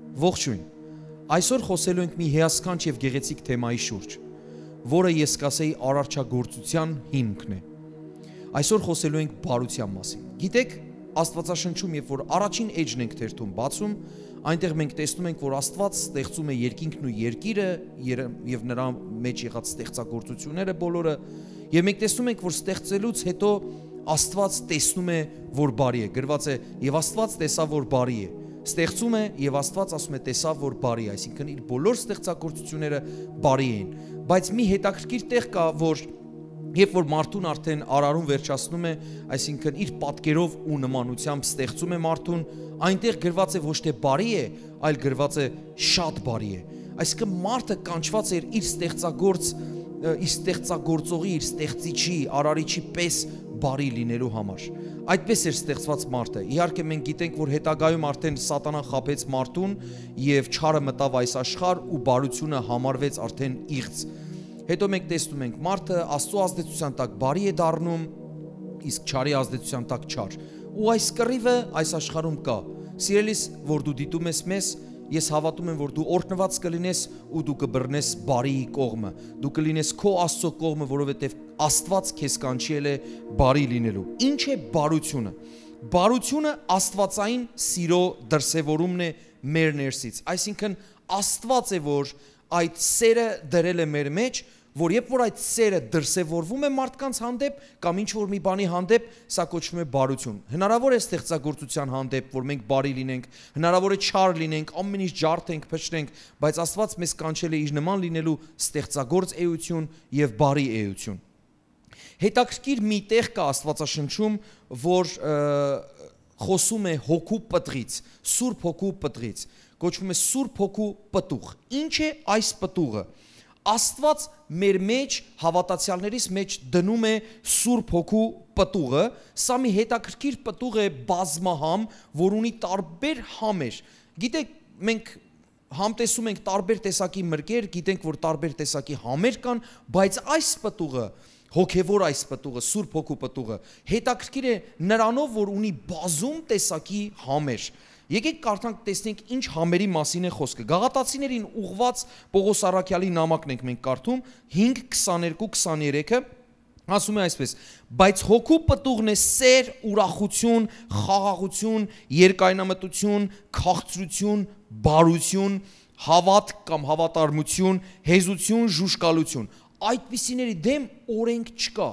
Ողջույն։ Այսօր խոսելու ենք մի հիասքանչ եւ գեղեցիկ թեմայի շուրջ, որը ես կասեի արարչագործության հիմքն է։ Այսօր խոսելու ենք բարության մասին։ Գիտեք, Աստվածաշնչում, երբ որ առաջին էջն ենք թերթում բացում, այնտեղ մենք տեսնում ենք, որ Աստված ստեղծում է երկինքն ու երկիրը եւ նրա մեջ եղած ստեղծագործությունները բոլորը, եւ մենք տեսնում ենք, որ ստեղծելուց հետո Աստված տեսնում է, որ բարի է։ Գրված է, եւ Աստված տեսավ, որ բարի է ստեղծում է եւ Աստված ասում է տեսավ որ բարի այսինքն իր բոլոր ստեղծագործությունները բարի են։ Բայց մի հետաքրքիր տեղ կա, որ երբ որ մարդուն արդեն արարուն վերջացնում է, այսինքն իր պատկերով ու նմանությամբ ստեղծում է մարդուն, այնտեղ գրված է ոչ թե բարի է, այլ գրված է շատ բարի է։ Այսինքն մարդը կանչված էր իր ստեղծագործ իր ստեղծագործողի, իր ստեղծիչի, արարիչի պես բարի լինելու համար։ Այդպես էր ստեղծված մարդը։ Իհարկե մենք գիտենք, որ հետագայում արդեն սատանան խապեց մարդուն եւ չարը մտավ այս աշխարհ ու բարությունը համարվեց արդեն իղծ։ Հետո մենք տեսնում ենք մարդը Աստծո ազդեցության տակ բարի է դառնում, իսկ չարի ազդեցության տակ չար։ Ու այս կռիվը այս աշխարհում կա։ Սիրելիս, որ դու դիտում ես մեզ, ես հավատում եմ, որ դու օրհնված կլինես ու դու կբռնես բարիի կողմը։ Դու կլինես քո Աստծո կողմը, որովհետև Աստված քեզ կանչել է բարի լինելու։ Ինչ է բարությունը։ Բարությունը Աստվածային սիրո դրսևորումն է մեր ներսից։ Այսինքն Աստված է, որ այդ սերը դրել է մեր մեջ որ երբ որ այդ սերը դրսևորվում է մարդկանց հանդեպ կամ ինչ որ մի բանի հանդեպ, սա կոչվում է բարություն։ Հնարավոր է ստեղծագործության հանդեպ, որ մենք բարի լինենք, հնարավոր է չար լինենք, ամեն ինչ ջարդենք, փչրենք, բայց Աստված մեզ կանչել է իր նման լինելու ստեղծագործ էություն եւ բարի էություն։ Հետաքրքիր մի տեղ կա Աստվածաշնչում, որ խոսում է հոգու պտղից, Սուրբ հոգու պտղից, կոչվում է Սուրբ հոգու պտուղ։ Ինչ է այս պտուղը։ Աստված մեր մեջ հավատացյալներիս մեջ դնում է Սուրբ Հոգու պտուղը, սա մի հետաքրքիր պտուղ է բազմահամ, որ ունի տարբեր համեր։ Գիտեք, մենք համտեսում ենք տարբեր տեսակի մրգեր, գիտենք, որ տարբեր տեսակի համեր կան, բայց այս պտուղը հոգևոր այս պտուղը, Սուրբ Հոգու պտուղը, հետաքրքիր է նրանով, որ ունի բազում տեսակի համեր։ Եկեք կարդանք տեսնենք ինչ համերի մասին է խոսքը։ Գաղատացիներին ուղված Պողոս Արաքյալի նամակն ենք մենք կարդում 5:22-23-ը ասում է այսպես. բայց հոգու պտուղն է սեր, ուրախություն, խաղաղություն, երկայնամտություն, քաղցրություն, բարություն, հավատ կամ հավատարմություն, հեզություն, ժուշկալություն։ Այդպիսիների դեմ օրենք չկա։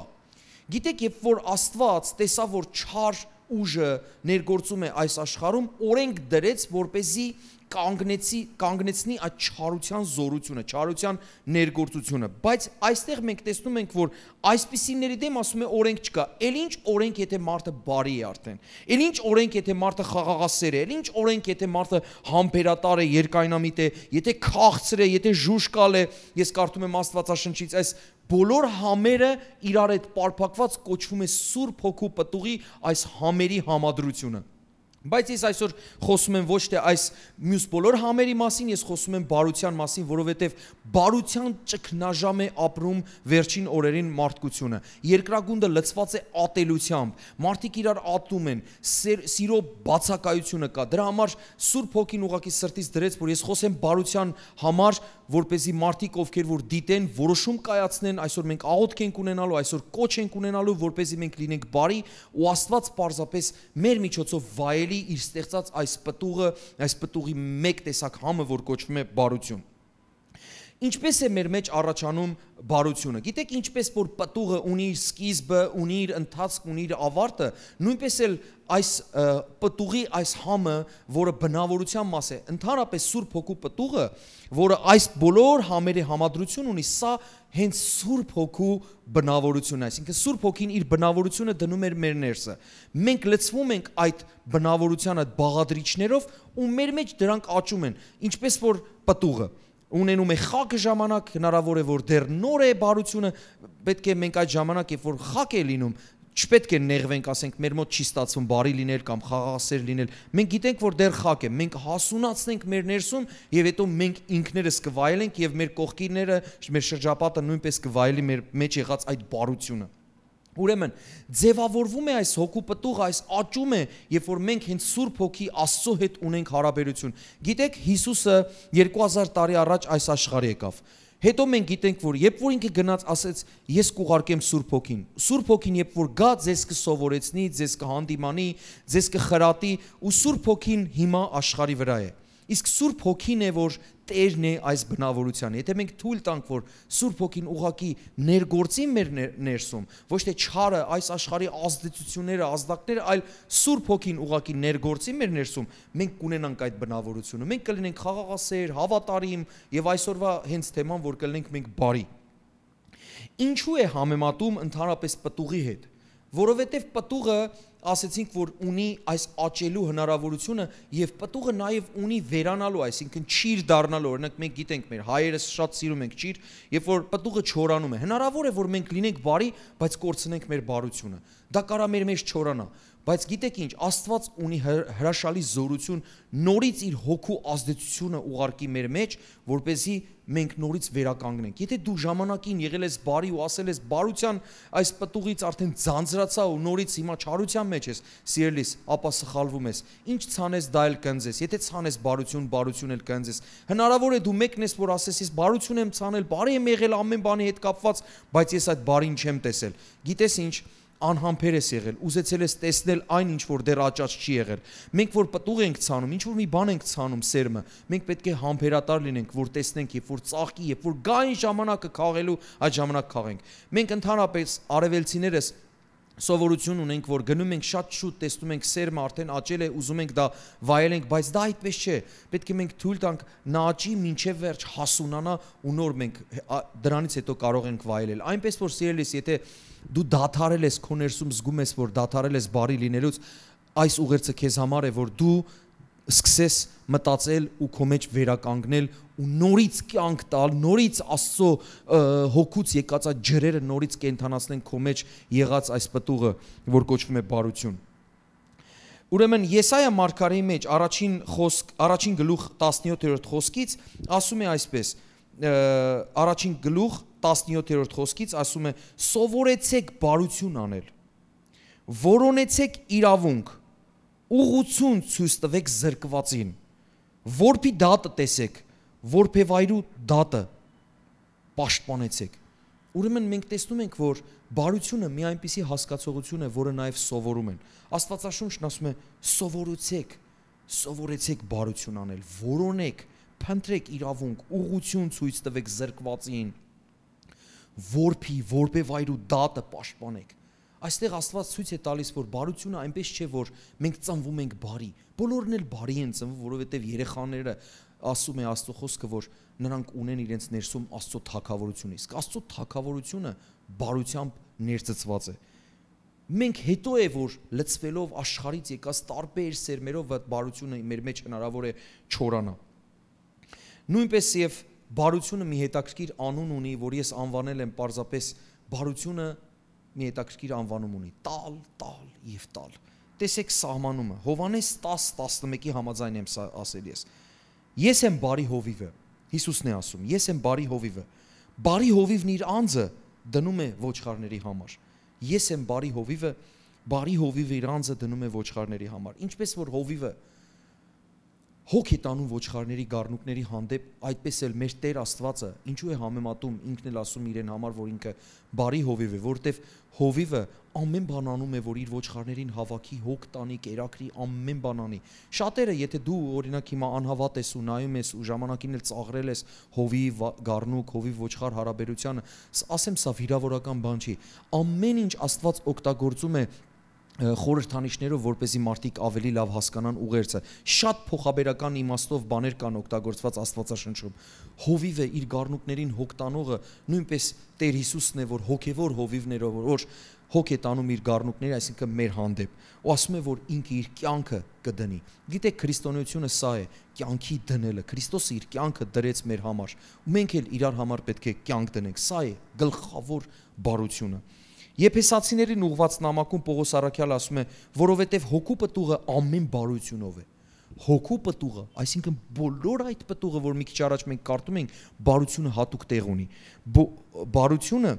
Գիտեք, երբ որ Աստված տեսավ, որ չար ուժը ներգործում է այս աշխարհում, օրենք դրեց, որ เป զի կանգնեցի կանգնեցնի այդ չարության զորությունը, չարության ներգործությունը, բայց այստեղ մենք տեսնում ենք, որ այսպիսիների դեմ ասում է օրենք չկա։ Էլ ինչ օրենք, եթե մարդը բարի է արդեն։ Էլ ինչ օրենք, եթե մարդը խաղաղասեր է, էլ ինչ օրենք, եթե մարդը համբերատար է, երկայնամիտ է, եթե քաղցր է, եթե ժուշկալ է։ Ես կարդում եմ Աստվածաշնչից այս բոլոր համերը իրար հետ պարփակված կոչվում է Սուրբ Հոգու պտուղի այս համերի համադրությունը։ Բայց ես այսօր խոսում եմ ոչ թե այս մյուս բոլոր համերի մասին, ես խոսում եմ բարության մասին, որովհետև բարության ճգնաժամ է ապրում վերջին օրերին մարդկությունը։ Երկրագունդը լցված է ատելությամբ։ Մարդիկ իրար ատում են, սիրո բացակայությունը կա։ Դրա համար Սուրբ Հոգին ուղակի սրտից դրեց, որ ես խոսեմ բարության համար, որ เป զի մարդիկ ովքեր որ դիտեն, որոշում կայացնեն, այսօր մենք աղոթք ենք ունենալու, այսօր կոչ ենք ունենալու, որ เป զի մենք լինենք բարի ու Աստված պարզապես մեր միջոցով վայելի իր ստեղծած այս պտուղը, այս պտուղի մեկ տեսակ համը, որ կոչվում է բարություն։ Ինչպես է մեր մեջ առաջանում բարությունը։ Գիտեք, ինչպես որ պտուղը ունի իր սկիզբը, ունի իր ընթացք, ունի իր ավարտը, նույնպես էլ այս պտուղի այս համը, որը բնավորության մաս է, ընդհանրապես Սուրբ Հոգու պտուղը, որը այս բոլոր համերի համադրություն ունի, սա հենց Սուրբ Հոգու բնավորությունն է, այսինքն Սուրբ Հոգին իր բնավորությունը դնում էր մեր ներսը։ Մենք լցվում ենք այդ բնավորության այդ բաղադրիչներով ու մեր մեջ դրանք աճում են, ինչպես որ պտուղը ունենում է խակը ժամանակ, հնարավոր է որ դեռ նոր է բարությունը, պետք է մենք այդ ժամանակ, երբ որ խակ է լինում, չպետք է նեղվենք, ասենք, մեր մոտ չի ստացվում բարի լինել կամ խաղաղասեր լինել։ Մենք գիտենք, որ դեռ խակ է։ Մենք հասունացնենք մեր ներսում եւ հետո մենք ինքներս կվայելենք եւ մեր կողքիները, մեր շրջապատը նույնպես կվայելի մեր մեջ եղած այդ բարությունը։ Ուրեմն ձևավորվում է այս հոգու պտուղը, այս աճում է, երբ որ մենք հենց Սուրբ Հոգի Աստծո հետ ունենք հարաբերություն։ Գիտեք, Հիսուսը 2000 տարի առաջ այս աշխարհ եկավ։ Հետո մենք գիտենք, որ երբ որ ինքը գնաց, ասեց, ես կուղարկեմ Սուրբ Հոգին։ Սուրբ Հոգին երբ որ գա, ձեզ կսովորեցնի, ձեզ կհանդիմանի, ձեզ կխրատի, ու Սուրբ Հոգին հիմա աշխարի վրա է։ Իսկ Սուրբ Հոգին է, որ Տերն է այս բնավորության։ Եթե մենք թույլ տանք, որ Սուրբ Հոգին ուղակի ներգործի մեր ներսում, ոչ թե չարը, այս աշխարհի ազդեցությունները, ազդակները, այլ Սուրբ Հոգին ուղակի ներգործի մեր ներսում, մենք կունենանք այդ բնավորությունը։ Մենք կլինենք խաղաղասեր, հավատարիմ եւ այսօրվա հենց թեման, որ կլինենք մենք բարի։ Ինչու է համեմատում ընդհանրապես պտուղի հետ։ Որովհետև պտուղը ասեցինք, որ ունի այս աճելու հնարավորությունը եւ պտուղը նաեւ ունի վերանալու, այսինքն ճիր դառնալու։ Օրինակ մենք գիտենք, մեր հայերս շատ սիրում ենք ճիր, երբ որ պտուղը չորանում է։ Հնարավոր է, որ մենք լինենք բարի, բայց կորցնենք մեր բարությունը։ Դա կարա մեր մեջ չորանա։ Բայց գիտեք ինչ, Աստված ունի հրաշալի զորություն նորից իր հոգու ազդեցությունը ուղարկի մեր մեջ, որ เป զի մենք նորից վերականգնենք։ Եթե դու ժամանակին եղել ես բարի ու ասել ես բարության այս պտուղից արդեն ձանձրացա ու նորից հիմա չարության մեջ ես, սիրելիս, ապա սխալվում ես։ Ինչ ցանես դա էլ կընձես։ Եթե ցանես բարություն, բարություն էլ կընձես։ Հնարավոր է դու մեկն ես, որ ասես ես բարություն եմ ցանել, բարի եմ եղել ամեն բանի հետ կապված, բայց ես այդ բարին չեմ տեսել։ Գիտես ինչ, անհամբեր ես եղել, ուզեցել ես տեսնել այն ինչ որ դեռ աճած չի եղել։ Մենք որ պտուղ ենք ցանում, ինչ որ մի բան ենք ցանում սերմը, մենք պետք է համբերատար լինենք, որ տեսնենք, երբ որ ծաղկի, երբ որ գա այն ժամանակը քաղելու, այդ ժամանակ քաղենք։ Մենք ընդհանրապես արևելցիներս սովորություն ունենք, որ գնում ենք շատ շուտ, տեսնում ենք սերմը արդեն աճել է, ուզում ենք դա վայելենք, բայց դա այդպես չէ։ Պետք է մենք թույլ տանք նա աճի մինչև վերջ հասունանա ու նոր մենք դրանից հետո կարող ենք վայելել։ Այնպես որ սիրելիս, եթե դու դաթարել ես քո ներսում զգում ես, որ դաթարել ես բարի լինելուց, այս ուղերձը քեզ համար է, որ դու սկսես մտածել ու քո մեջ վերականգնել ու նորից կյանք տալ, նորից Աստծո հոգուց եկած այդ ջրերը նորից կենթանացնեն քո մեջ եղած այս պտուղը, որ կոչվում է բարություն։ Ուրեմն Եսայա մարգարեի մեջ առաջին խոսք, առաջին գլուխ 17-րդ խոսքից ասում է այսպես. առաջին գլուխ 17-րդ խոսքից ասում է. սովորեցեք բարություն անել։ Որոնեցեք իրավունք ուղություն ցույց տվեք զրկվածին որբի դատը տեսեք որբևայրու դատը պաշտպանեցեք ուրեմն մենք տեսնում ենք որ բարությունը մի այնպիսի հասկացողություն է որը նաև սովորում են աստվածաշունչն ասում է սովորեցեք սովորեցեք բարություն անել որոնեք փնտրեք իրավունք ուղություն ցույց տվեք զրկվածին որբի որբևայրու դատը պաշտպանեք Այստեղ Աստված ցույց է տալիս, որ բարությունը այնպես չէ, որ մենք ծնվում ենք բարի։ Բոլորն էլ բարի են ծնվում, որովհետև երեխաները ասում է Աստծո խոսքը, որ նրանք ունեն իրենց ներսում Աստծո թակավորություն։ Իսկ Աստծո թակավորությունը բարությամբ ներծծված է։ Մենք հետո է որ լծվելով աշխարից եկած տարբեր սերմերով այդ բարությունը մեր մեջ հնարավոր է չորանա։ Նույնպես եւ բարությունը մի հետաքրքիր անուն ունի, որ ես անվանել եմ պարզապես բարությունը մի հետաքրքիր անվանում ունի՝ տալ, տալ եւ տալ։ Տեսեք սահմանումը։ Հովանես 10:11-ի համաձայն եմ ասել ես։ Ես եմ բարի հովիվը։ Հիսուսն է ասում. Ես եմ բարի հովիվը։ Բարի հովիվն իր անձը դնում է ոչխարների համար։ Ես եմ բարի հովիվը, բարի հովիվը իր անձը դնում է ոչխարների համար։ Ինչպես որ հովիվը հոգ է տանում ոչխարների գառնուկների հանդեպ, այդպես էլ մեր Տեր Աստվածը ինչու է համեմատում ինքն էլ ասում իրեն համար, որ ինքը բարի հովիվ է, որտեվ հովիվը ամեն բան անում է, որ իր ոչխարներին հավաքի, հոգ տանի, կերակրի, ամեն բան անի։ Շատերը, եթե դու օրինակ հիմա անհավատ ես ու նայում ես ու ժամանակին էլ ծաղրել ես հովիվ գառնուկ, հովիվ ոչխար հարաբերությանը, ասեմ սա վիրավորական բան չի։ Ամեն ինչ Աստված օգտագործում է խորհրդանիշներով, որպեսզի մարդիկ ավելի լավ հասկանան ուղերձը։ Շատ փոխաբերական իմաստով բաներ կան օգտագործված Աստվածաշնչում։ Հովիվը իր գառնուկներին հոգ տանողը նույնպես Տեր Հիսուսն է, որ հոգևոր հովիվներով որ հոգ է տանում իր գառնուկները, այսինքն մեր հանդեպ, ու ասում է, որ ինքը իր կյանքը կդնի։ Գիտեք, քրիստոնեությունը սա է, կյանքի դնելը։ Քրիստոսը իր կյանքը դրեց մեր համար, ու մենք էլ իրար համար պետք է կյանք դնենք։ Սա է գլխավոր բարությունը։ Եփեսացիներին ուղված նամակում Պողոս Արաքյալը ասում է, որովհետև հոգու պտուղը ամեն բարությունով է։ Հոգու պտուղը, այսինքն բոլոր այդ պտուղը, որ մի քիչ առաջ մենք կարդում ենք, բարությունը հատուկ տեղ ունի։ Բարությունը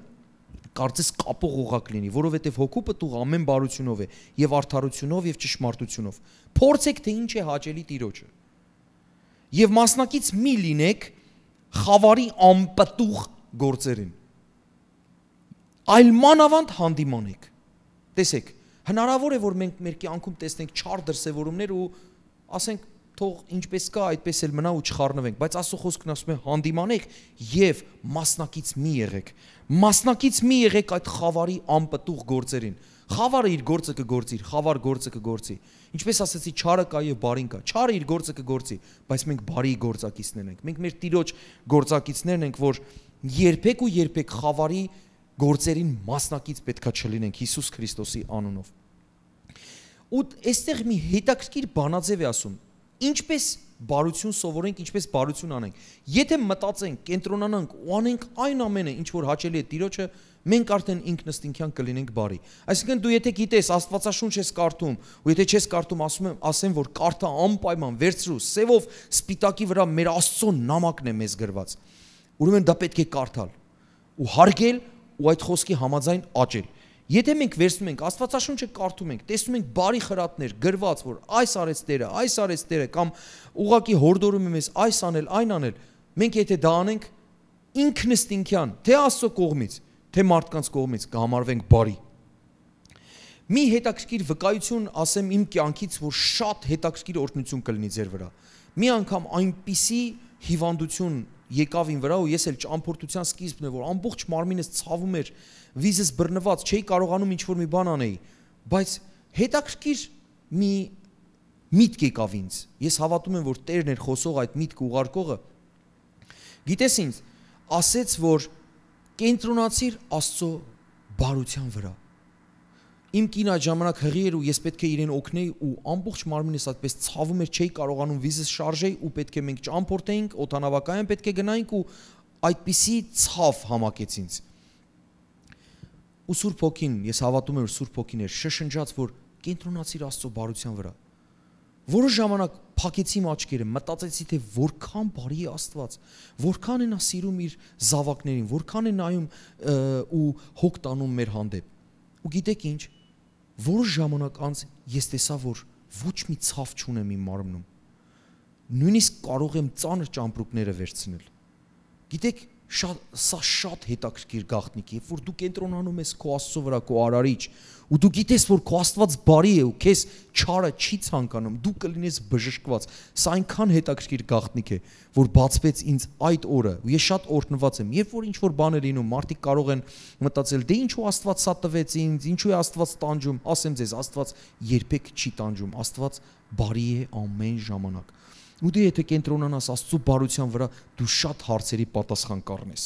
կարծես կապող ուղակ լինի, որովհետև հոգու պտուղ ամեն բարությունով է եւ արդարությունով եւ ճշմարտությունով։ Փորձեք թե ինչ է հաճելի Տիրոջը։ Եվ մասնակից մի լինեք խավարի անպտուղ գործերին։ Այլ մանավանդ հանդիմանեք։ Տեսեք, հնարավոր է որ մենք մեր կյանքում տեսնենք չար դրսևորումներ ու ասենք թող ինչպես կա այդպես էլ մնա ու չխառնվենք, բայց Աստծո խոսքն ասում է հանդիմանեք եւ մասնակից մի եղեք։ Մասնակից մի եղեք այդ խավարի անպտուղ գործերին։ Խավարը իր գործը կգործի, խավար գործը կգործի։ Ինչպես ասացի, չարը կա եւ բարին կա։ Չարը իր գործը կգործի, բայց մենք բարի գործակիցներն ենք։ Մենք մեր Տիրոջ գործակիցներն ենք, որ երբեք ու երբեք խավարի գործերին մասնակից պետքա չլինենք Հիսուս Քրիստոսի անունով։ Ու այստեղ մի հետաքրքիր բանաձև է ասում. Ինչպես բարություն սովորենք, ինչպես բարություն անենք։ Եթե մտածենք, կենտրոնանանք ու անենք այն ամենը, ինչ որ հաճելի է Տիրոջը, մենք արդեն ինքնստինքյան կլինենք բարի։ Այսինքն դու եթե գիտես Աստվածաշունչ ես կարդում, ու եթե չես կարդում, ասում եմ, ասեմ, որ կարդա անպայման վերցրու, սևով սպիտակի վրա մեր Աստծո նամակն է մեզ գրված։ Ուրեմն դա պետք է կարդալ ու հարգել ու այդ խոսքի համաձայն աճել։ Եթե մենք վերցնում ենք Աստվածաշունչը կարդում ենք, տեսնում ենք բարի խրատներ գրված, որ այս արեց Տերը, այս արեց Տերը կամ ուղակի հորդորում է մեզ այս անել, այն անել, մենք եթե դա անենք ինքնստինքյան, թե Աստծո կողմից, թե մարդկանց կողմից կհամարվենք բարի։ Մի հետաքրքիր վկայություն ասեմ իմ կյանքից, որ շատ հետաքրքիր օրհնություն կլինի ձեր վրա։ Մի անգամ այնպիսի հիվանդություն եկավ ին վրա ու ես էլ ճամփորդության սկիզբն է որ ամբողջ մարմինս ցավում էր վիզս բռնված չէի կարողանում ինչ որ մի բան անեի բայց հետաքրքիր մի միտք եկավ ինձ ես հավատում եմ որ Տերն էր խոսող այդ միտքը ուղարկողը գիտես ինձ ասեց որ կենտրոնացիր Աստծո բարության վրա իմ կինը այդ ժամանակ հղի էր ու ես պետք է իրեն օգնեի ու ամբողջ մարմինս այդպես ցավում էր, չէի կարողանում վիզս շարժեի ու պետք է մենք ճամփորդեինք, օթանավակայան պետք է գնայինք ու այդպիսի ցավ համակեց ինձ։ Ու Սուրբ Հոգին, ես հավատում եմ, որ Սուրբ Հոգին էր շշնջաց, որ կենտրոնացիր Աստծո բարության վրա։ Որոշ ժամանակ փակեցի իմ աչքերը, մտածեցի թե որքան բարի է Աստված, որքան է նա սիրում իր զավակներին, որքան է նայում ու հոգ տանում մեր հանդեպ։ Ու գիտեք ինչ, որոշ ժամանակ անց ես տեսա, որ ոչ մի ցավ չունեմ իմ մարմնում։ Նույնիսկ կարող եմ ծանր ճամպրուկները վերցնել։ Գիտեք, շատ սա շատ հետաքրքիր գաղտնիք է, երբ որ դու կենտրոնանում ես քո Աստծո վրա, քո արարիչ, ու դու գիտես, որ քո Աստված բարի է ու քեզ չարը չի ցանկանում, դու կլինես բժշկված։ Սա այնքան հետաքրքիր գաղտնիք է, որ բացվեց ինձ այդ օրը, ու ես շատ օրհնված եմ։ Երբ որ ինչ որ բան է լինում, մարդիկ կարող են մտածել, դե ինչու Աստված սա տվեց ինձ, ինչու է Աստված տանջում։ Ասեմ ձեզ, Աստված երբեք չի տանջում։ Աստված բարի է ամեն ժամանակ ու դու եթե կենտրոնանաս Աստծո բարության վրա, դու շատ հարցերի պատասխան կառնես։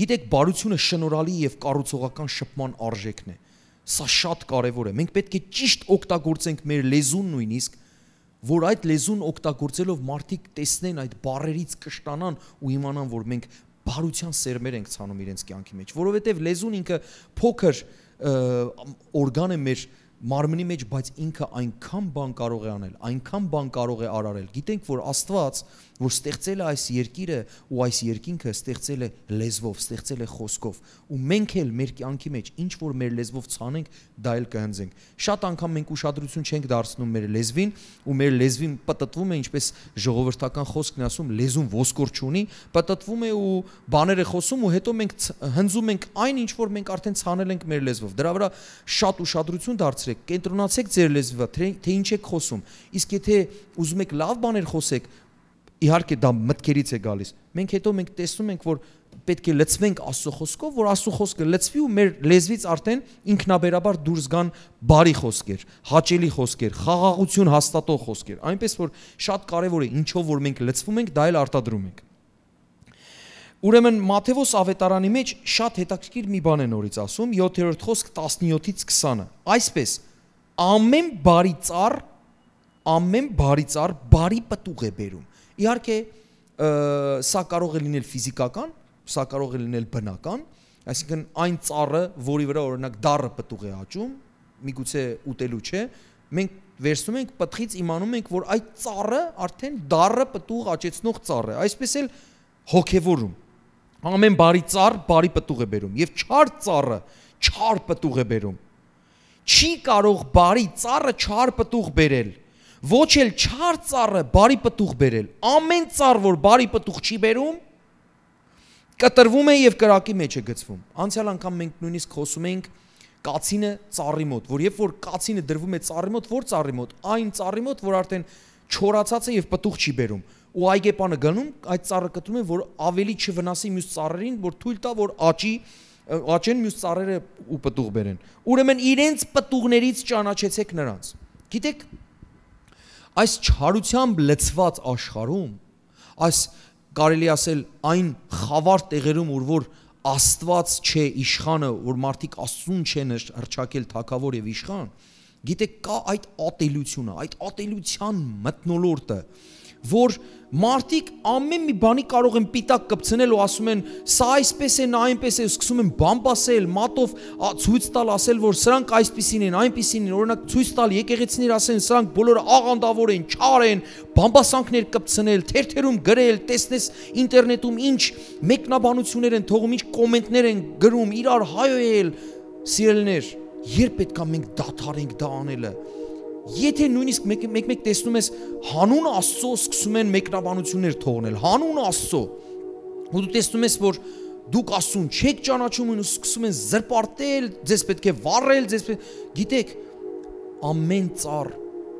Գիտեք, բարությունը շնորհալի եւ կառուցողական շփման արժեքն է։ Սա շատ կարեւոր է։ Մենք պետք է ճիշտ օգտագործենք մեր լեզուն նույնիսկ, որ այդ լեզուն օգտագործելով մարդիկ տեսնեն այդ բարերից կշտանան ու իմանան, որ մենք բարության սերմեր ենք ցանում իրենց կյանքի մեջ, որովհետև լեզուն ինքը փոքր օրգան է մեր մարմնի մեջ, բայց ինքը այնքան բան կարող է անել, այնքան բան կարող է արարել։ Գիտենք, որ Աստված, որ ստեղծել է այս երկիրը ու այս երկինքը ստեղծել է լեզվով, ստեղծել է խոսքով, ու մենք էլ մեր կյանքի մեջ ինչ որ մեր լեզվով ցանենք, դա էլ կհնձենք։ Շատ անգամ մենք ուշադրություն չենք դարձնում մեր լեզվին, ու մեր լեզվին պատտվում է, ինչպես ժողովրդական խոսքն ասում, լեզուն ոսկոր չունի, պատտվում է ու բաներ է խոսում ու հետո մենք հնձում ենք այն, ինչ որ մենք արդեն ցանել ենք մեր լեզվով։ Դրա վրա շատ ուշադրություն դարձրեք կենտրոնացեք ձեր լեզվը, թե ինչ եք խոսում։ Իսկ եթե ուզում եք լավ բաներ խոսեք, իհարկե դա մտքերից է գալիս։ Մենք հետո մենք տեսնում ենք, որ պետք է լծվենք Աստծո խոսքով, որ Աստծո խոսքը լծվի ու մեր լեզվից արդեն ինքնաբերաբար դուրս գան բարի խոսքեր, հաճելի խոսքեր, խաղաղություն հաստատող խոսքեր։ Այնպես որ շատ կարևոր է ինչով որ մենք լծվում ենք, դա էլ արտադրում ենք։ Ուրեմն Մատթեոս ավետարանի մեջ շատ հետաքրքիր մի բան է նորից ասում 7-րդ խոսք 17-ից 20-ը։ Այսպես ամեն բարի ծառ ամեն բարի ծառ բարի պտուղ է բերում։ Իհարկե սա կարող է լինել ֆիզիկական, սա կարող է լինել բնական, այսինքն այն ծառը, որի վրա օրինակ դառը պտուղ է աճում, միգուցե ուտելու չէ, մենք վերցնում ենք պտղից իմանում ենք, որ այդ ծառը արդեն դառը պտուղ աճեցնող ծառ է։ Այսպես էլ հոգևորում Ամեն բարի ծառ բարի պտուղ է բերում եւ չար ծառը չար պտուղ է բերում։ Չի կարող բարի ծառը չար պտուղ բերել։ Ոչ էլ չար ծառը բարի պտուղ բերել։ Ամեն ծառ, որ բարի պտուղ չի բերում, կտրվում է եւ կրակի մեջ է գցվում։ Անցյալ անգամ մենք նույնիսկ խոսում էինք կացինը ծառի մոտ, որ երբ որ կացինը դրվում է ծառի մոտ, որ ծառի մոտ, այն ծառի մոտ, որ արդեն չորացած է եւ պտուղ չի բերում ու այգեպանը գնում, այդ ծառը կտրում է, որ ավելի չվնասի մյուս ծառերին, որ թույլ տա, որ աճի, աճեն մյուս ծառերը ու պտուղ բերեն։ Ուրեմն իրենց պտուղներից ճանաչեցեք նրանց։ Գիտեք, այս չարությամբ լցված աշխարհում, այս կարելի ասել այն խավար տեղերում, որ որ Աստված չէ իշխանը, որ մարդիկ Աստծուն չեն հրճակել թակավոր եւ իշխան, գիտեք կա այդ ատելությունը, այդ ատելության մտնոլորտը, որ մարդիկ ամեն մի բանի կարող են պիտակ կպցնել ու ասում են սա այսպես է, նա այնպես է, սկսում են բամբասել, մատով ցույց տալ, ասել որ սրանք այսպեսին են, այնպեսին են, օրինակ ցույց տալ եկեղեցիներ ասեն սրանք բոլորը աղանդավոր են, չար են, բամբասանքներ կպցնել, թերթերում գրել, տեսնես ինտերնետում ինչ մեկնաբանություններ են թողում, ինչ կոմենտներ են գրում, իրար հայոյել, սիրելներ, երբ պետքա մենք դադարենք դա անելը Եթե նույնիսկ մեկ-մեկ տեսնում ես հանուն Աստծո սկսում են մեկնաբանություններ թողնել, հանուն Աստծո։ Ու դու տեսնում ես, որ դուք Աստծուն չեք ճանաչում ու սկսում են զրպարտել, ձեզ պետք է վառել, ձեզ գիտեք, ամեն ծառ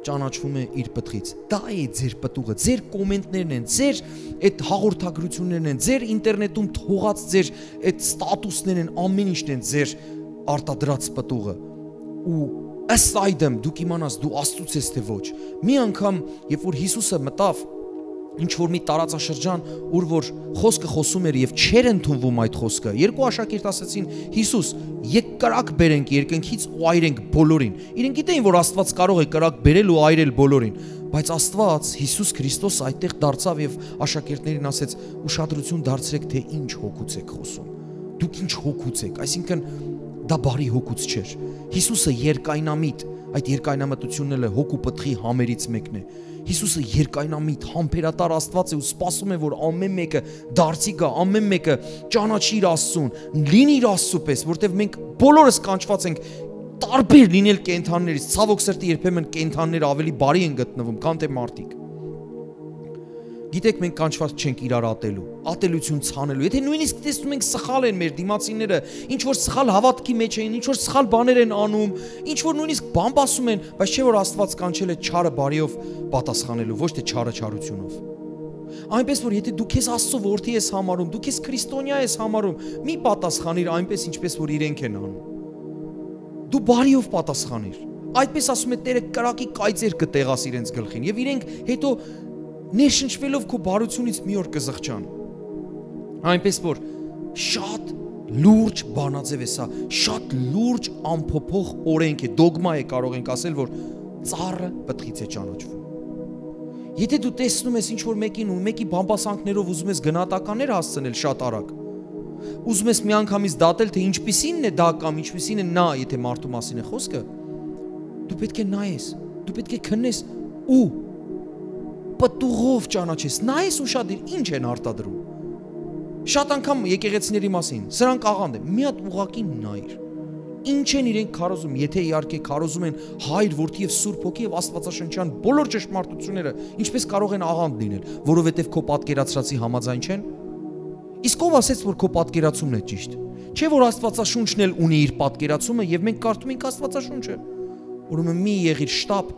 ճանաչվում է իր պտղից։ Դա է ձեր պտուղը, ձեր կոմենտներն են, ձեր այդ հաղորդագրություններն են, ձեր ինտերնետում թողած ձեր այդ ստատուսներն են, ամեն ինչն են ձեր արտադրած պտուղը։ Ու ըստ այդմ դուք իմանաս դու Աստծուց ես թե ոչ։ Մի անգամ, երբ որ Հիսուսը մտավ ինչ որ մի տարածաշրջան, ուր որ խոսքը խոսում էր եւ չեր ընդունվում այդ խոսքը, երկու աշակերտ ասացին. Հիսուս, եկ կրակ բերենք երկնքից ու այրենք բոլորին։ Իրենք գիտեին, որ Աստված կարող է կրակ բերել ու այրել բոլորին, բայց Աստված Հիսուս Քրիստոս այդտեղ դարձավ եւ աշակերտներին ասեց. ուշադրություն դարձրեք, թե ինչ հոգուց եք խոսում։ Դուք ինչ հոգուց եք, այսինքն դա բարի հոգուց չէր։ Հիսուսը երկայնամիտ, այդ երկայնամտությունն էլ է հոգու պտղի համերից մեկն է։ Հիսուսը երկայնամիտ, համբերատար Աստված է ու սպասում է, որ ամեն մեկը դարձի գա, ամեն մեկը ճանաչի իր Աստծուն, լինի իր Աստծու պես, որտեղ մենք բոլորս կանչված ենք տարբեր լինել կենթաններից։ Ցավոք սրտի երբեմն կենթանները ավելի բարի են գտնվում, քան թե մարդիկ։ Գիտեք, մենք կանչված չենք իրար ատելու, ատելություն ցանելու։ Եթե նույնիսկ տեսնում ենք սխալ են մեր դիմացիները, ինչ որ սխալ հավատքի մեջ են, ինչ որ սխալ բաներ են անում, ինչ որ նույնիսկ բամբասում են, բայց չէ որ Աստված կանչել է չարը բարիով պատասխանելու, ոչ թե չարը չարությունով։ Այնպես որ եթե դու քեզ Աստծո որդի ես համարում, դու քեզ քրիստոնյա ես համարում, մի պատասխանիր այնպես ինչպես որ իրենք են անում։ Դու բարիով պատասխանիր։ Այդպես ասում է Տերը կրակի կայծեր կտեղաս իրենց գլխին եւ իրենք հետո ներշնչվելով քո բարությունից մի օր կզղջան։ Այնպես որ շատ լուրջ բանաձև է սա, շատ լուրջ ամփոփող օրենք է, դոգմա է կարող ենք ասել, որ ծառը պտղից է ճանաչվում։ Եթե դու տեսնում ես ինչ որ մեկին ու մեկի բամբասանքներով ուզում ես գնահատականներ հասցնել շատ արագ, ուզում ես միանգամից դատել թե ինչպիսինն է դա կամ ինչպիսին է նա, եթե մարդու մասին է խոսքը, դու պետք է նայես, դու պետք է քննես ու պտուղով ճանաչես։ Նայես ուշադիր ինչ են արտադրում։ Շատ անգամ եկեղեցիների մասին, սրանք աղանդ են։ Մի հատ ուղակի նայր։ Ինչ են իրենք քարոզում, եթե իհարկե քարոզում են Հայր, Որդի եւ Սուրբ Հոգի եւ Աստվածաշնչյան բոլոր ճշմարտությունները, ինչպես կարող են աղանդ լինել, որովհետեւ քո պատկերացրածի համաձայն չեն։ Իսկ ով ասեց, որ քո պատկերացումն է ճիշտ։ Չէ՞ որ Աստվածաշունչն էլ ունի իր պատկերացումը եւ մենք կարդում ենք Աստվածաշունչը։ Ուրեմն մի եղիր շտապ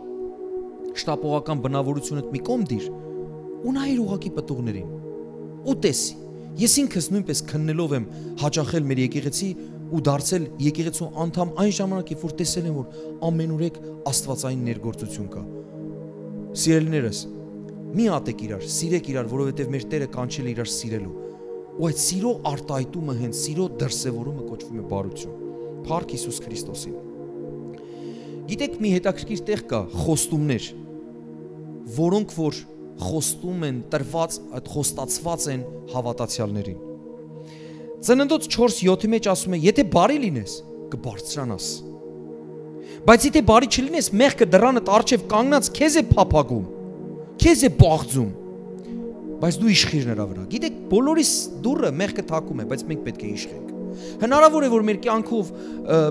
շտապողական բնավորությունդ մի կողմ դիր ու նայիր ուղակի պտուղներին ու տեսի ես ինքս նույնպես քննելով եմ հաճախել մեր եկեղեցի ու դարձել եկեղեցու անդամ այն ժամանակ երբ որ տեսել եմ որ ամենուրեք աստվածային ներգործություն կա սիրելիներս մի ատեք իրար սիրեք իրար որովհետև մեր Տերը կանչել է իրար սիրելու ու այդ սիրո արտահայտումը հենց սիրո դրսևորումը կոչվում է բարություն Փառք Հիսուս Քրիստոսին Գիտեք մի հետաքրքիր տեղ կա խոստումներ որոնք որ խոստում են տրված, այդ խոստացված են հավատացյալներին։ Ծննդոց 4:7-ի մեջ ասում է, եթե բարի լինես, կբարձրանաս։ Բայց եթե բարի չլինես, մեղքը դրանդ արջև կանգնած քեզ է փափագում, քեզ է բաղձում։ բայց դու իշխիր նրա վրա։ Գիտեք, բոլորիս դուրը մեղքը թակում է, բայց մենք պետք է իշխենք։ Հնարավոր է որ մեր կյանքով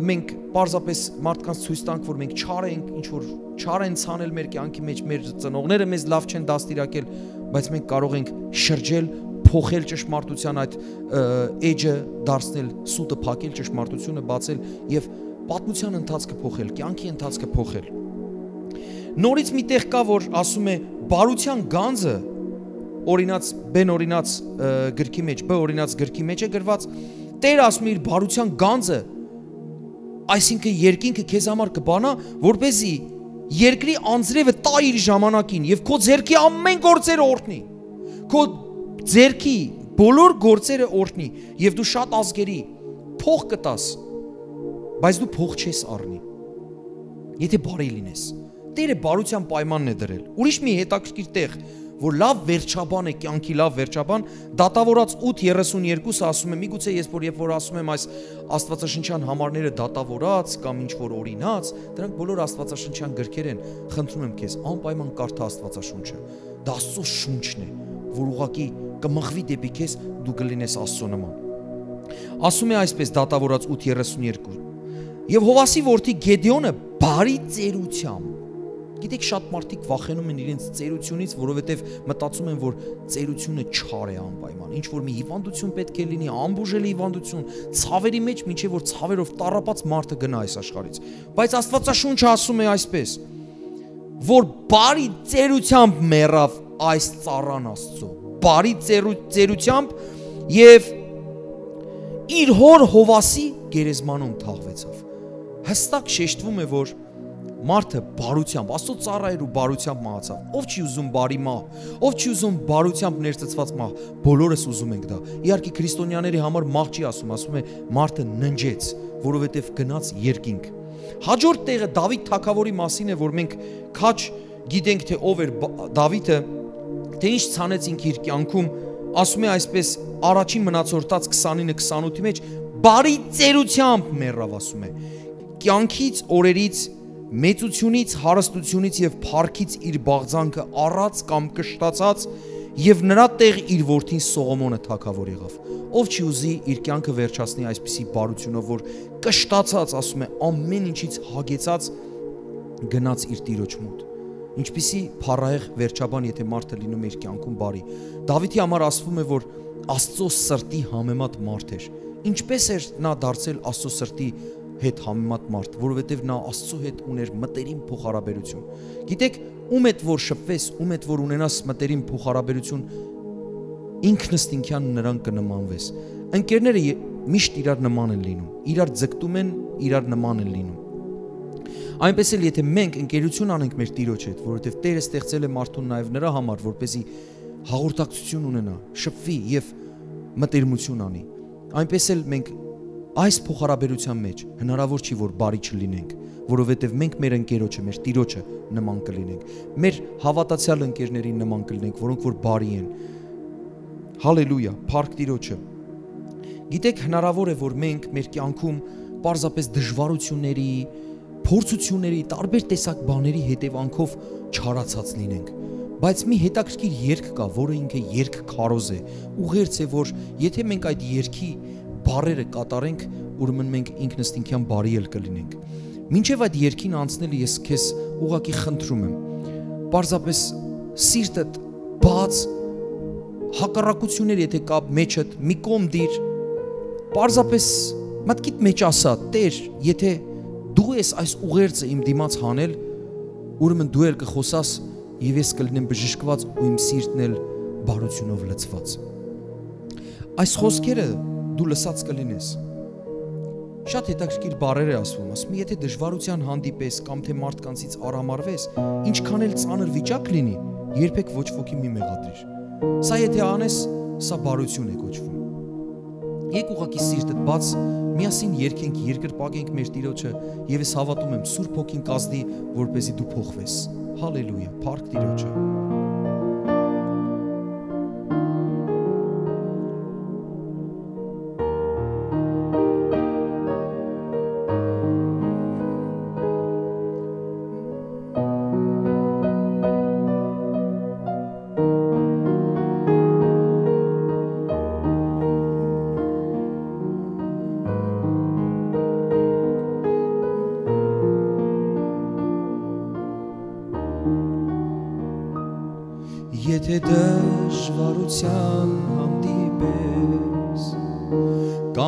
մենք պարզապես մարդկանց ցույց տանք, որ մենք չար ենք, ինչ որ չար են ցանել մեր կյանքի մեջ, մեր ծնողները մեզ լավ չեն դաստիարակել, բայց մենք կարող ենք շրջել, փոխել ճշմարտության այդ էջը, դարձնել սուտը փակել, ճշմարտությունը բացել եւ պատմության ընթացքը փոխել, կյանքի ընթացքը փոխել։ Նորից մի տեղ կա, որ ասում է բարության գանձը օրինաց բեն օրինաց գրքի մեջ, բ օրինաց գրքի մեջ է գրված Տեր ասում իր բարության գանձը այսինքն երկինքը քեզ համար կբանա, որ เป զի երկրի անձրևը տա իր ժամանակին եւ քո ձերքի ամեն գործերը օրհնի։ Քո ձերքի բոլոր գործերը օրհնի եւ դու շատ ազգերի փող կտաս, բայց դու փող չես առնի։ Եթե բարի լինես։ Տերը բարության պայմանն է դրել։ Ուրիշ մի հետաքրքիր տեղ, որ լավ վերջաբան է, կյանքի լավ վերջաբան, դատավորած 8:32-ը ասում է, միգուցե ես որ երբ որ ասում եմ այս աստվածաշնչյան համարները դատավորած կամ ինչ որ օրինած, դրանք բոլոր աստվածաշնչյան գրքեր են։ Խնդրում եմ քեզ, անպայման կարդա աստվածաշունչը։ Դա Աստծո շունչն է, որ ուղակի կմղվի դեպի քեզ, դու կլինես Աստծո նման։ Ասում է այսպես դատավորած 8:32 Եվ Հովասի որդի Գեդեոնը բարի ծերությամբ Գիտեք, շատ մարդիկ վախենում են իրենց ծերությունից, որովհետև մտածում են, որ ծերությունը չար է անպայման։ Ինչ որ մի հիվանդություն պետք է լինի, ամբուժելի հիվանդություն, ցավերի մեջ, ինչեւ որ ցավերով տարապած մարդը գնա այս աշխարից։ Բայց Աստվածաշունչը ասում է այսպես, որ բարի ծերությամբ մեռավ այս ծառան Աստծո։ Բարի ծերությամբ եւ իր հոր Հովասի գերեզմանում թաղվեցավ։ Հստակ շեշտվում է, որ մարդը բարությամբ, Աստծո ծառայր ու բարությամբ մահացավ։ Ով չի ուզում բարի մահ, ով չի ուզում բարությամբ ներծծված մահ, բոլորս ուզում ենք դա։ Իհարկե քրիստոնյաների համար մահ չի ասում, ասում է մարդը ննջեց, որովհետև գնաց երկինք։ Հաջորդ տեղը Դավիթ թագավորի մասին է, որ մենք քաչ գիտենք թե ով էր Դավիթը, թե ինչ ցանեցինք իր կյանքում, ասում է այսպես առաջին մնացորդած 29-28-ի մեջ բարի ծերությամբ մեռավ ասում է կյանքից օրերից մեծությունից, հարստությունից եւ փառքից իր բաղձանքը առած կամ կշտացած եւ նրա տեղ իր որդին Սողոմոնը թագավոր եղավ։ Ով չի ուզի իր կյանքը վերջացնի այսպիսի բարությունով, որ կշտացած, ասում է, ամեն ինչից հագեցած գնաց իր տիրոջ մոտ։ Ինչպիսի փառահեղ վերջաբան, եթե մարդը լինում է իր կյանքում բարի։ Դավիթի համար ասվում է, որ Աստծո սրտի համեմատ մարդ էր։ Ինչպես էր նա դարձել Աստծո սրտի հետ համեմատ մարդ, որովհետև նա Աստծո հետ ուներ մտերիմ փոխհարաբերություն։ Գիտեք, ում հետ որ շփվես, ում հետ որ ունենաս մտերիմ փոխհարաբերություն, ինքնստինքյան նրան կնմանվես։ Ընկերները միշտ իրար նման են լինում, իրար ձգտում են, իրար նման են լինում։ Այնպես էլ եթե մենք ընկերություն անենք մեր Տիրոջ հետ, որովհետև Տերը ստեղծել է մարդուն նաև նրա համար, որպեսզի հաղորդակցություն ունենա, շփվի եւ մտերմություն անի։ Այնպես էլ մենք այս փոխհարաբերության մեջ հնարավոր չի որ բարի չլինենք, որովհետև մենք մեր ընկերոջը, մեր տիրոջը նման կլինենք։ Մեր հավատացյալ ընկերներին նման կլինենք, որոնք որ բարի են։ Հալելույա, փառք տիրոջը։ Գիտեք, հնարավոր է որ մենք մեր կյանքում պարզապես դժվարությունների, փորձությունների, տարբեր տեսակ բաների հետևանքով չարացած լինենք բայց մի հետաքրքիր երկ կա, որը ինքը երկ քարոզ է։ Ուղերձ է, որ եթե մենք այդ երկի բարերը կատարենք, ուրեմն մենք ինքնստինքյան բարի էլ կլինենք։ Մինչև այդ երկին անցնելը ես քեզ ուղակի խնդրում եմ։ Պարզապես սիրտդ բաց հակառակություններ եթե կա մեջդ մի կողմ դիր պարզապես մտքիդ մեջ ասա Տեր եթե դու ես այս ուղերձը իմ դիմաց հանել ուրեմն դու էլ կխոսաս եւ ես կլինեմ բժշկված ու իմ սիրտն էլ բարությունով լցված այս խոսքերը դու լսած կլինես։ Շատ հետաքրքիր բառեր է ասվում, ասում եթե դժվարության հանդիպես կամ թե մարդկանցից արամարվես, ինչքան էլ ծանր վիճակ լինի, երբեք ոչ ոքի մի մեղադրիր։ Սա եթե անես, սա բարություն է կոչվում։ Եկ ուղակի սիրտդ բաց, միասին երկենք, երկրպագենք մեր Տիրոջը, եւ ես հավատում եմ Սուրբ Հոգին կազդի, որ เป զի դու փոխվես։ Հալելույա, փառք Տիրոջը։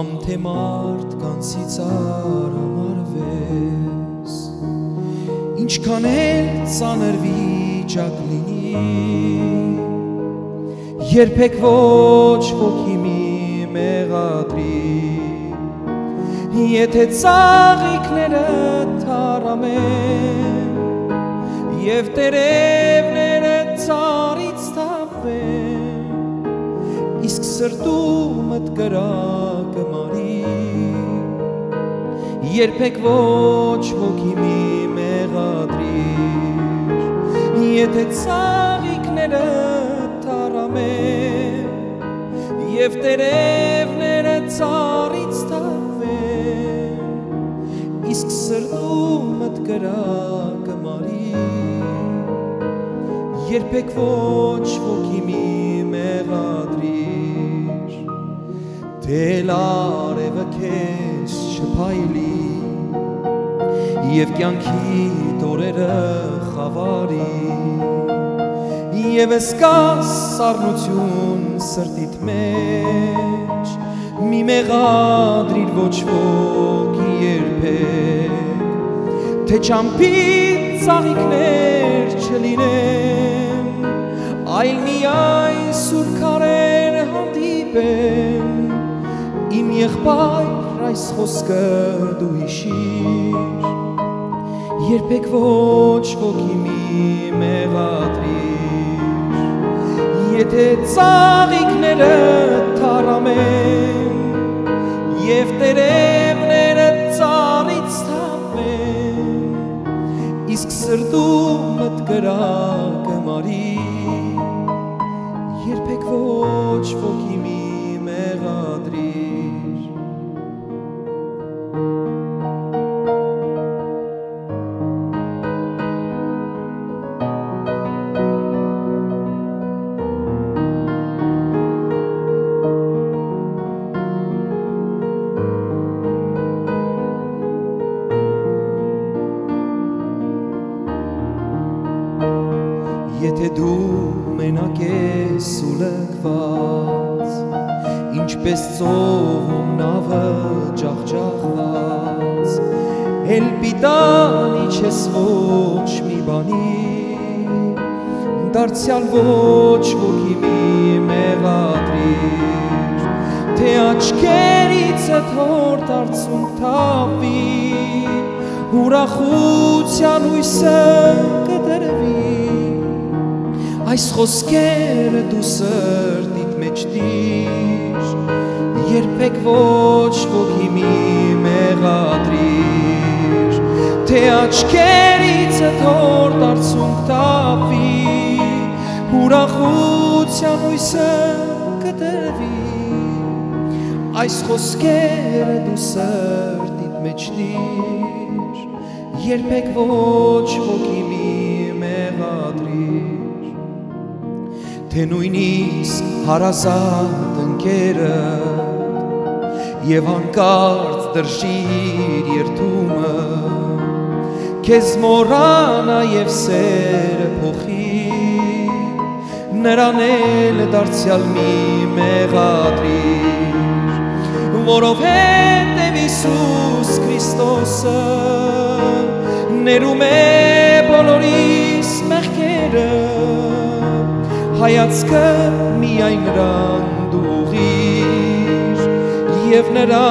կամ թե մարդ կանցից արամարվես ինչքան էլ ծանր վիճակ լինի երբեք ոչ ոքի մի մեղադրի. Եթե ծաղիկները թարամեն եւ տերևները ծառից թափվեն իսկ սրտումդ կրակը մարի երբեք ոչ ոքի մի մեղադրիր եթե ծաղիկները թարամեն եւ տերևները ծառից թափվեն իսկ սրտումդ կրակը մարի երբեք ոչ ոքի մի մեղադրիր դել արևը քեզ չփայլի եւ կյանքի տորերը խավարի եւ սկաս սառնություն սրտիդ մեջ մի մեղադրիր ոչ ոքի երբեք թե ճամփի ծաղիկներ չլինեն այլ միայն սուր քարեր հանդիպեն իմ եղբայր այս խոսքը դու հիշիր երբեք ոչ ոքի մի մեղադրիր եթե ծաղիկները թարամեն եւ տերևները ծառից թափեն իսկ սրտումդ կրակը մարի Դարձյալ ոչ ոքի մի մեղադրիր Թե աչքերից է թոր դարձում թավի Ուրախության հույսը կդրվի Այս խոսքերը դու սրտիդ մեջ դիր Երբեք ոչ ոքի մի մեղադրիր Թե աչքերից հույսը կտրվի Այս խոսքերը դու սրտիդ մեջ դիր Երբեք ոչ ոքի մի մեղադրիր թե նույնիսկ հարազատ ընկերը եւ հանկարծ դրշիր երթումը քեզ մորանա եւ սերը փոխի նրան էլ դարձյալ մի մեղադրիր որովհետև Հիսուս Քրիստոսը ներում է բոլորիս մեղքերը հայացքը միայն նրան դուղիր եւ նրա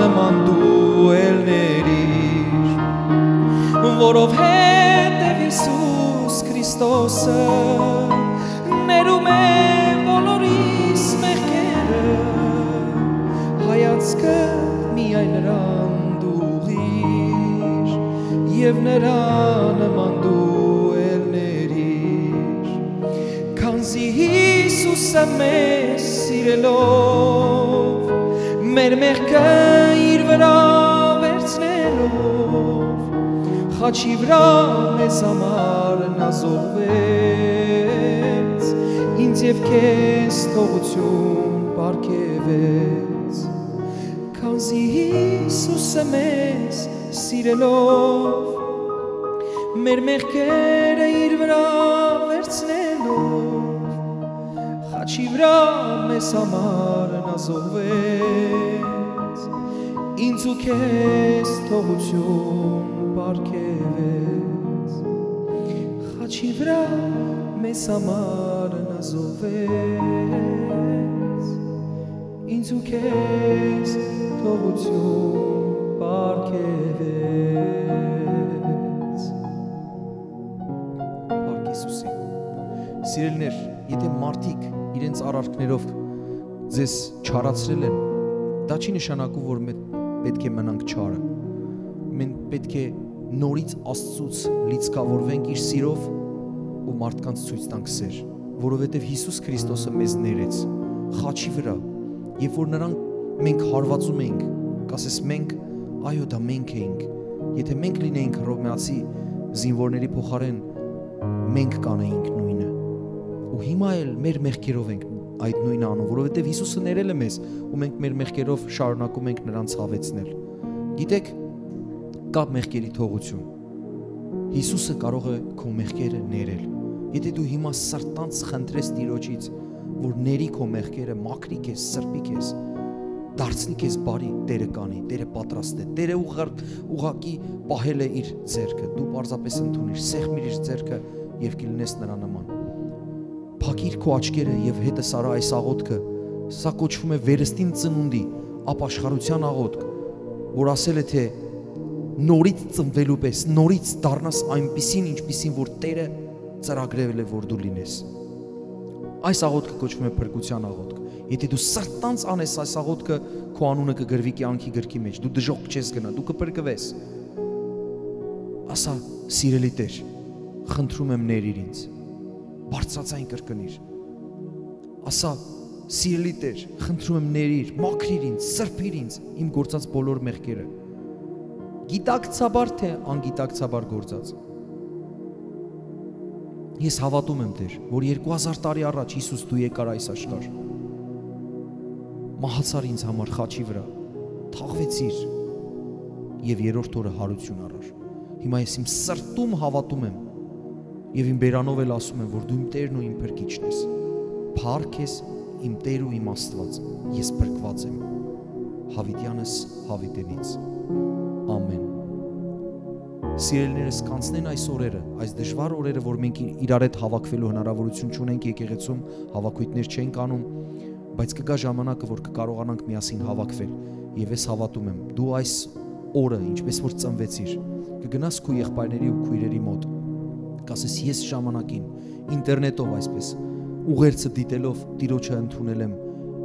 նման դու էլ ներիր որովհետև Հիսուս Քրիստոսը ներում է բոլորիս մեղքերը հայացքը միայն նրան դուղիր եւ նրա նման դու էլ ներիր Քանզի Հիսուսը մեզ սիրելով մեր մեղքը իր վրա վերցնելով խաչի վրա մեզ համար նազողվեց ինձ եւ քեզ թողություն պարգևեց Քանզի Հիսուսը մեզ սիրելով մեր մեղքերը իր վրա վերցնելով Խաչի վրա մեզ համար նազովեց Ինձ ու քեզ թողություն պարգևեց Խաչի վրա մեզ համար նազովեց Ինձ ու քեզ թողություն պարգևեց Փառք Հիսուսի Սիրելիներ, եթե մարդիկ իրենց արարքներով ձեզ չարացրել են, դա չի նշանակում, որ մենք պետք է մնանք չարը։ Մենք պետք է նորից Աստծուց լիցքավորվենք իր սիրով ու մարդկանց ցույց տանք սեր, որովհետև Հիսուս Քրիստոսը մեզ ներեց խաչի վրա, երբ որ նրան մենք հարվածում էինք, կասես մենք, այո, դա մենք էինք։ Եթե մենք լինեինք Հռոմեացի զինվորների փոխարեն, մենք կանեինք նույնը ու հիմա էլ մեր մեղքերով ենք այդ նույնը անում, որովհետև Հիսուսը ներել է մեզ ու մենք մեր մեղքերով շարունակում ենք նրան ցավեցնել։ Գիտեք, կա մեղքերի թողություն։ Հիսուսը կարող է քո մեղքերը ներել։ Եթե դու հիմա սրտանց խնդրես Տիրոջից, որ ների քո մեղքերը, մաքրի քեզ, սրբի քեզ, դարձնի քեզ բարի, Տերը կանի, Տերը պատրաստ է։ Տերը ուղղ ուղակի պահել է իր ձեռքը։ Դու պարզապես ընդունիր, սեղմիր իր ձեռքը եւ կլինես նրա նման փակիր քո աչքերը եւ հետը սարա այս աղոթքը սա կոչվում է վերստին ծնունդի ապաշխարության աղոթք որ ասել է թե նորից ծնվելու պես նորից դառնաս այնպիսին ինչպիսին որ Տերը ծրագրել է որ դու լինես այս աղոթքը կոչվում է փրկության աղոթք եթե դու սրտանց անես այս աղոթքը քո անունը կգրվի կյանքի գրքի մեջ դու դժոխք չես գնա դու կփրկվես ասա սիրելի Տեր խնդրում եմ ներ ինձ բարձրացային կրկնիր։ Ասա, սիրելի Տեր, խնդրում եմ ներիր, մաքրիր ինձ, սրբիր ինձ իմ գործած բոլոր մեղքերը։ Գիտակցաբար թե անգիտակցաբար գործած։ Ես հավատում եմ Տեր, որ 2000 տարի առաջ Հիսուս դու եկար այս աշխարհ։ Մահացար ինձ համար խաչի վրա, թաղվեցիր եւ երրորդ օրը հարություն առար։ Հիմա ես իմ սրտում հավատում եմ, եւ իմ բերանով էլ ասում եմ, որ դու իմ Տերն ու իմ Փրկիչն ես։ Փառք ես իմ Տեր ու իմ Աստված։ Ես փրկված եմ։ Հավիտյանս հավիտենից։ Ամեն։ Սիրելիներս կանցնեն այս օրերը, այս դժվար օրերը, որ մենք իրար հետ հավաքվելու հնարավորություն չունենք եկեղեցում, հավաքույթներ չենք անում, բայց կգա ժամանակը, որ կկարողանանք միասին հավաքվել։ Եվ ես հավատում եմ, դու այս օրը, ինչպես որ ծնվեցիր, կգնաս քո եղբայրների ու քույրերի մոտ կասես ես ժամանակին ինտերնետով այսպես ուղերձը դիտելով Տիրոջը ընդունել եմ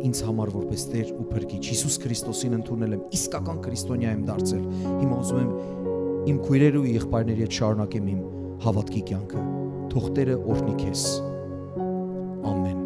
ինձ համար որպես Տեր ու Փրկիչ Հիսուս Քրիստոսին ընդունել եմ իսկական քրիստոնյա եմ դարձել հիմա ուզում եմ իմ քույրերի ու եղբայրների հետ շարունակեմ իմ հավատքի կյանքը թող Տերը օրհնի քեզ ամեն